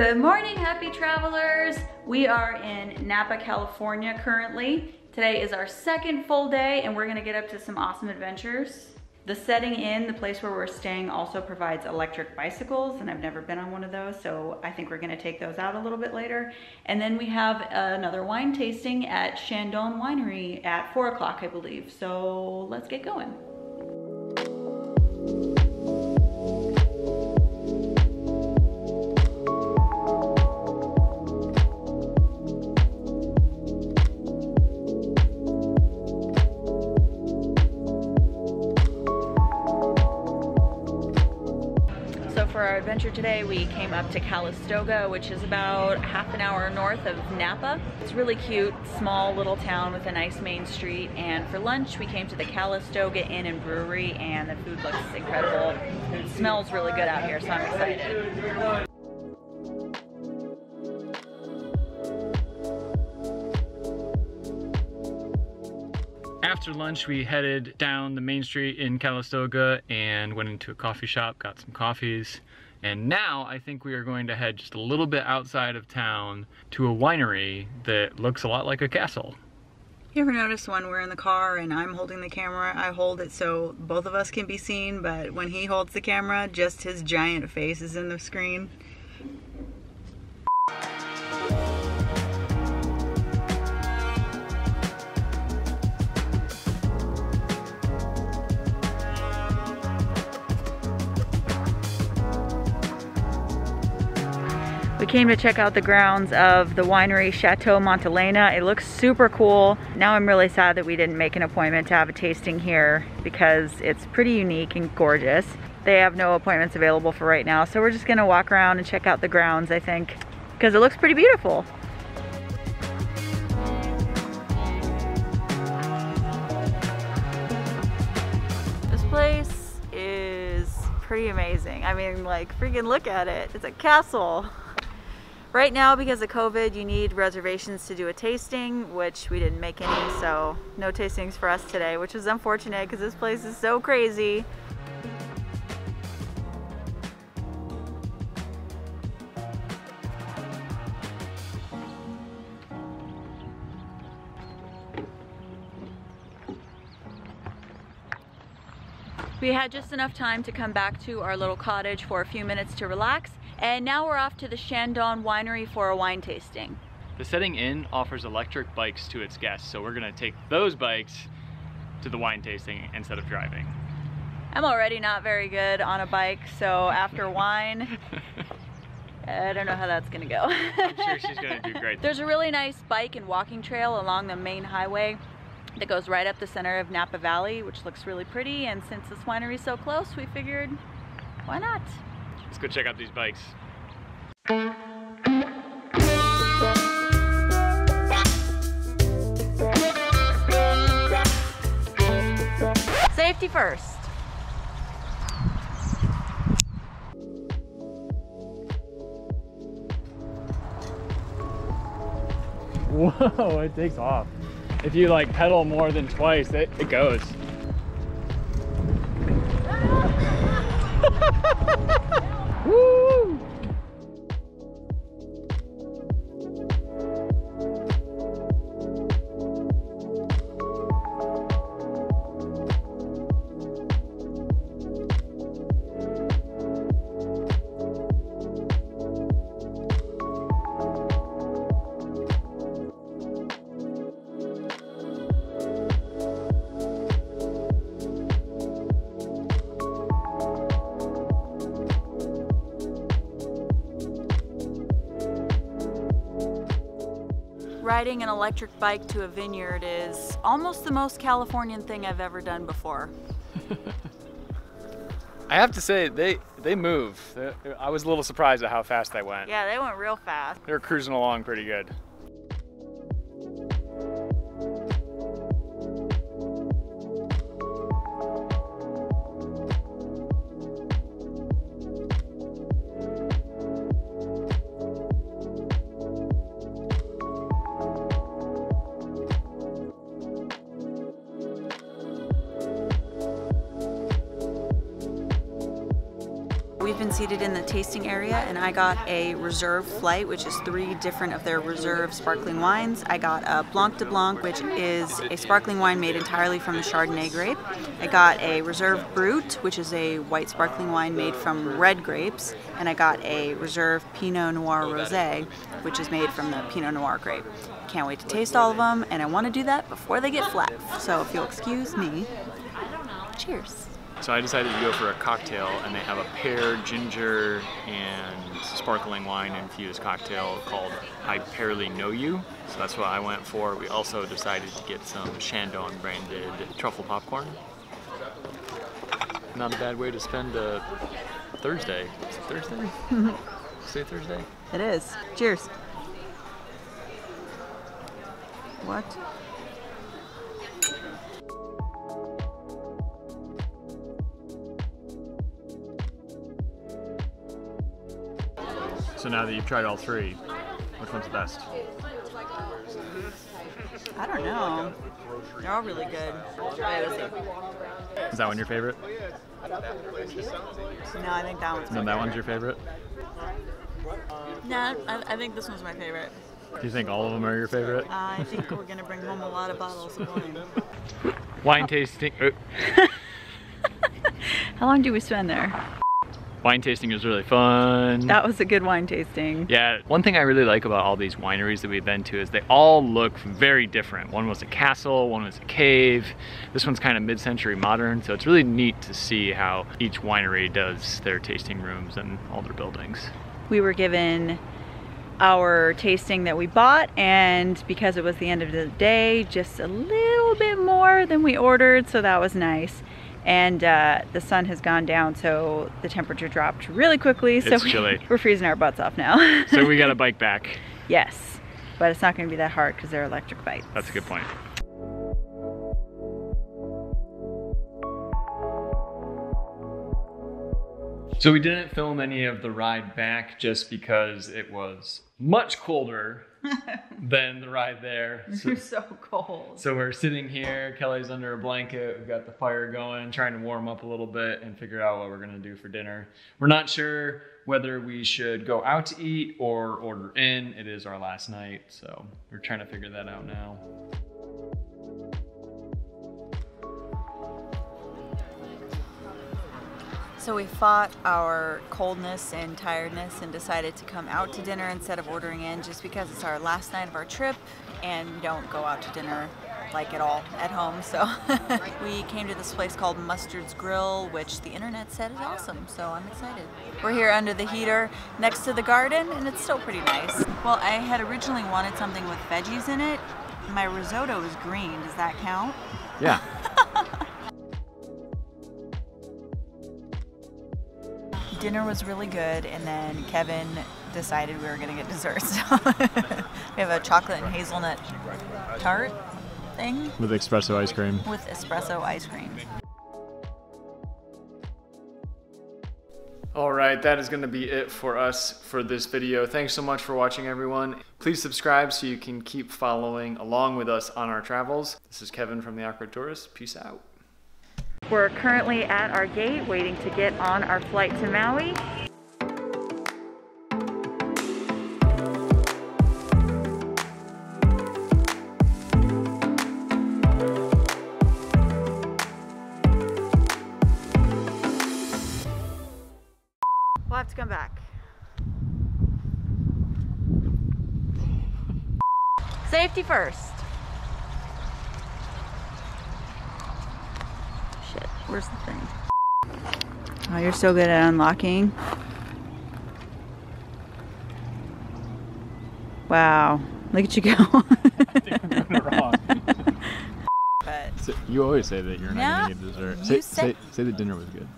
Good morning, happy travelers. We are in Napa, California currently. Today is our second full day and we're gonna get up to some awesome adventures. The Setting Inn, the place where we're staying also provides electric bicycles and I've never been on one of those, so I think we're gonna take those out a little bit later. And then we have another wine tasting at Chandon Winery at four o'clock, I believe. So let's get going. Adventure today, we came up to Calistoga, which is about half an hour north of Napa. It's really cute, small little town with a nice main street. And for lunch, we came to the Calistoga Inn and Brewery, and the food looks incredible. It smells really good out here, so I'm excited. After lunch, we headed down the main street in Calistoga and went into a coffee shop, got some coffees, and now I think we are going to head just a little bit outside of town to a winery that looks a lot like a castle. You ever notice when we're in the car and I'm holding the camera, I hold it so both of us can be seen, but when he holds the camera, just his giant face is in the screen? Came to check out the grounds of the winery Chateau Montelena. It looks super cool. Now I'm really sad that we didn't make an appointment to have a tasting here because it's pretty unique and gorgeous. They have no appointments available for right now, so we're just gonna walk around and check out the grounds, I think, because it looks pretty beautiful. This place is pretty amazing. I mean, like, freaking look at it. It's a castle. Right now, because of COVID, you need reservations to do a tasting, which we didn't make any, so no tastings for us today, which is unfortunate because this place is so crazy. We had just enough time to come back to our little cottage for a few minutes to relax and now we're off to the Chandon Winery for a wine tasting. The Setting Inn offers electric bikes to its guests, so we're gonna take those bikes to the wine tasting instead of driving. I'm already not very good on a bike, so after wine, I don't know how that's gonna go. I'm sure she's gonna do great. There's a really nice bike and walking trail along the main highway that goes right up the center of Napa Valley, which looks really pretty. And since this winery is so close, we figured, why not? Let's go check out these bikes. Safety first. Whoa, it takes off. If you like pedal more than twice, it, it goes. Riding an electric bike to a vineyard is almost the most Californian thing I've ever done before. I have to say, they they move. I was a little surprised at how fast they went. Yeah, they went real fast. They were cruising along pretty good. Been seated in the tasting area and I got a reserve flight, which is three different of their reserve sparkling wines. I got a Blanc de Blanc, which is a sparkling wine made entirely from the Chardonnay grape. I got a Reserve Brut, which is a white sparkling wine made from red grapes. And I got a Reserve Pinot Noir Rosé, which is made from the Pinot Noir grape. Can't wait to taste all of them, and I want to do that before they get flat. So if you'll excuse me, cheers. So I decided to go for a cocktail, and they have a pear, ginger, and sparkling wine infused cocktail called I Barely Know You. So that's what I went for. We also decided to get some Chandon branded truffle popcorn. Not a bad way to spend a Thursday. Is it Thursday? Say Thursday? It is. Cheers. What? So now that you've tried all three, which one's the best? I don't know. They're all really good. Wait, let's see. Is that one your favorite? No, I think that one's. No, that one's your favorite? No, I, I think this one's my favorite. Do you think all of them are your favorite? Uh, I think we're gonna bring home a lot of bottles of wine. Wine tasting. uh, How long do we spend there? Wine tasting is really fun. That was a good wine tasting. Yeah, one thing I really like about all these wineries that we've been to is they all look very different. One was a castle, one was a cave. This one's kind of mid-century modern, so it's really neat to see how each winery does their tasting rooms and all their buildings. We were given our tasting that we bought and because it was the end of the day just a little bit more than we ordered so that was nice and uh, the sun has gone down so the temperature dropped really quickly so It's chilly. we're freezing our butts off now So we got a bike back. yes but it's not going to be that hard because they're electric bikes That's a good point. So we didn't film any of the ride back just because it was much colder than the ride there. So, You're so cold so we're sitting here, Kelly's under a blanket, we've got the fire going, trying to warm up a little bit and figure out what we're gonna do for dinner. We're not sure whether we should go out to eat or order in. It is our last night, so we're trying to figure that out now. So we fought our coldness and tiredness and decided to come out to dinner instead of ordering in just because it's our last night of our trip and we don't go out to dinner like at all at home. So we came to this place called Mustard's Grill, which the internet said is awesome. So I'm excited. We're here under the heater next to the garden and it's still pretty nice. Well, I had originally wanted something with veggies in it. My risotto is green. Does that count? Yeah. dinner was really good and then Kevin decided we were gonna get dessert. So we have a chocolate and hazelnut tart thing With espresso ice cream. with espresso ice cream. All right, that is going to be it for us for this video. Thanks so much for watching, everyone. Please subscribe so you can keep following along with us on our travels. This is Kevin from the Awkward Tourist. Peace out. We're currently at our gate waiting to get on our flight to Maui. We'll have to come back. Safety first. Where's the thing? Oh, you're so good at unlocking. Wow, look at you go. but you always say that you're not gonna get dessert. Say- say- say the dinner was good.